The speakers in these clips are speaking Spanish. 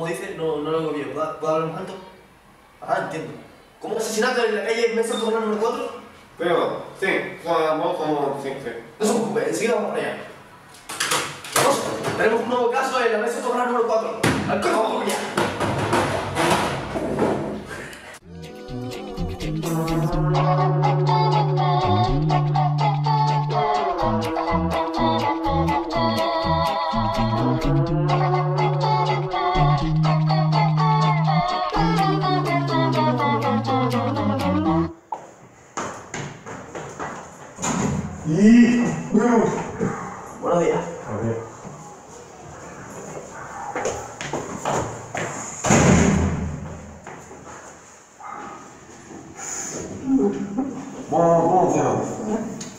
como dice, no, no lo oigo bien. ¿Puedo, ¿Puedo hablar más alto? Ah, entiendo. ¿Cómo un asesinato en la calle Mesa Octogonal número 4? Pero, sí, vamos como, sí, sí. No se preocupe, enseguida vamos para allá. Vamos, tenemos un nuevo caso en la Mesa Octogonal número 4. ¡Al coño, vamos allá! Buenos días. Vamos, vamos,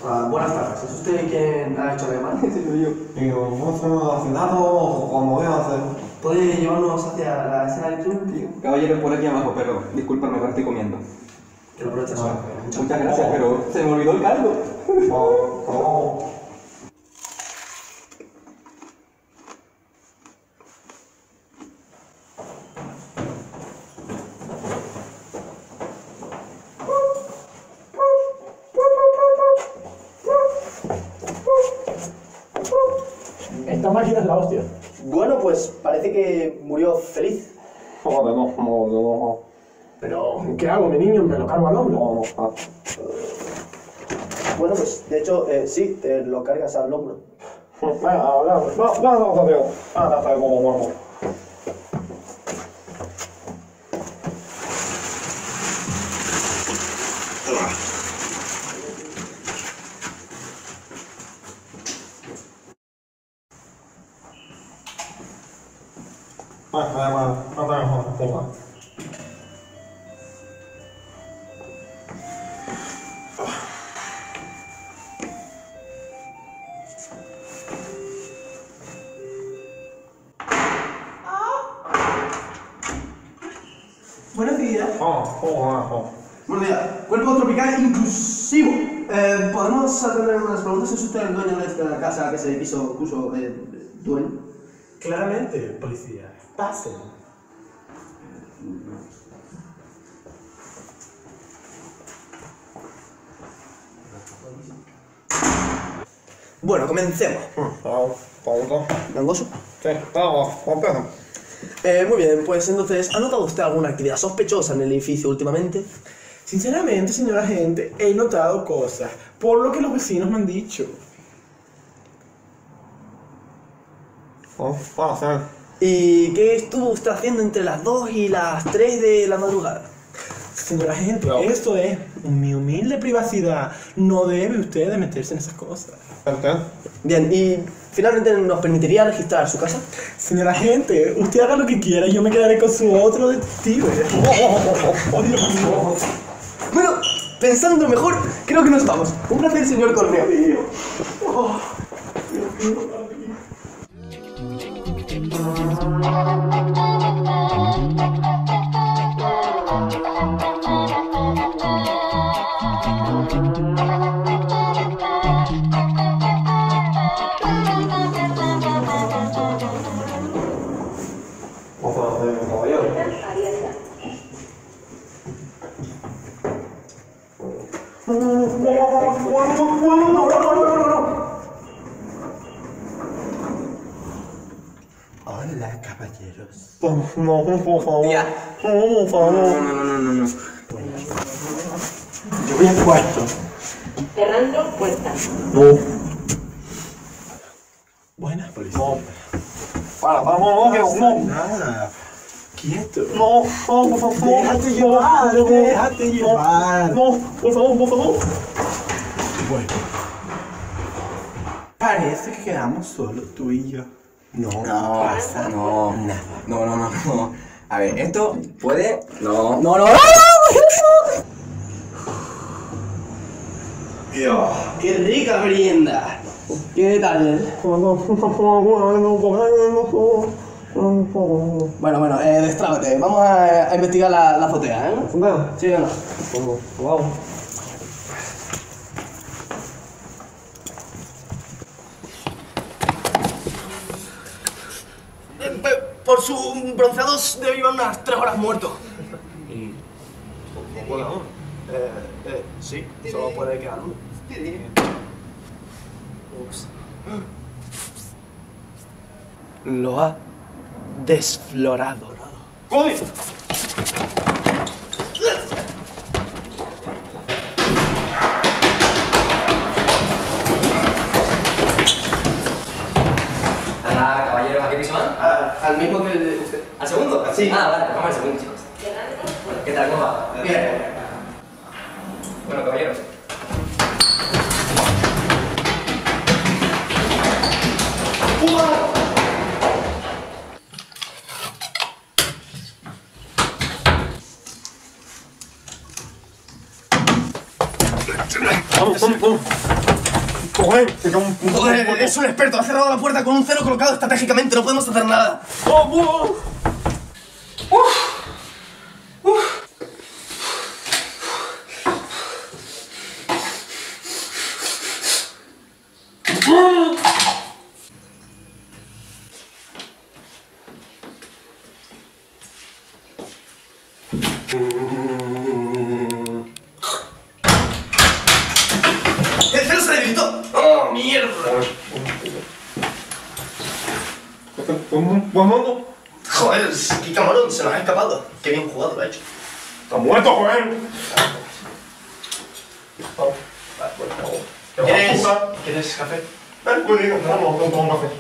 Ah, buenas tardes. ¿Es usted quien ha hecho la llamada? Y vamos a hacer un asesinato o como voy a hacer. ¿Puede llevarnos hacia la escena del crimen? Caballero, por aquí abajo, pero discúlpame, ahora estoy comiendo. Que lo aproveche suave. Muchas gracias, pero se me olvidó el caldo. Esta máquina es la hostia. Bueno, pues parece que murió feliz. Joder, no, no, no, Pero, ¿qué hago, mi niño? ¿Me lo cargo al hombro? no, no, no. Bueno, pues de hecho, eh, sí, te lo cargas al hombro. Venga, hablamos. No, no, no, no, tío. Ah, no, está como muerto. Bueno, bueno, no tenemos tema. Buenos días. Oh, oh, oh, Buenos días. Cuerpo tropical inclusivo. Eh, ¿Podemos atender unas preguntas? ¿Es usted el dueño de esta casa que se quiso, puso eh, dueño? Claramente, policía. Pasen. Bueno, comencemos. oh. Vamos, ¿Gangoso? Sí, vamos, vamos. Eh, muy bien, pues entonces, ¿ha notado usted alguna actividad sospechosa en el edificio últimamente? Sinceramente, señor agente, he notado cosas, por lo que los vecinos me han dicho. Oh. ¿Y qué estuvo usted haciendo entre las 2 y las 3 de la madrugada? Señor agente, No. esto es mi humilde privacidad. No debe usted de meterse en esas cosas. Bien, ¿y finalmente nos permitiría registrar su casa? Señor agente, usted haga lo que quiera, yo me quedaré con su otro detective. Oh, Dios mío. Bueno, pensando mejor, creo que nos vamos. Un placer, señor Corneo. Hola, caballeros. No, por favor. No, por favor. No, no, no, no, no. Yo voy al cuarto. Cerrando puertas. No. Buenas, policía. No. Para, vamos, no, no. Nada. Quieto. No, no, por favor. Déjate llevar, déjate llevar. No, por favor, por favor. Bueno. Parece que quedamos solos tú y yo. No, No, pasa no, nada. no, no, no, no. A ver, esto puede. No. No, no, no. ¡Qué rica merienda! ¿Qué tal? Bueno, bueno, eh, destrábate. Vamos a, a investigar la, la azotea, ¿eh? Sí, venga. Wow. Eh, pe- Por su bronceado debe llevar unas 3 horas muerto. Bueno, eh, eh, sí, solo puede quedar uno. Ups. Lo ha desflorado. Caballeros, ¿a qué piso van? al mismo que el de usted. ¿Al segundo? Sí. Ah, vale, pues vamos al segundo, chicos. ¿qué tal? ¿Cómo va? Bien. Bueno, caballeros. Vamos, vamos, vamos. Joder, es un experto, ha cerrado la puerta con un cero colocado estratégicamente, no podemos hacer nada. ¡Oh! ¡El ¡Vamos! Joder, qué camarón, se nos ha escapado. Qué bien jugado lo ha hecho. ¡Está muerto, joder! ¿Quieres, ¿Quieres café? Eh, pues digo, vamos, vamos, vamos.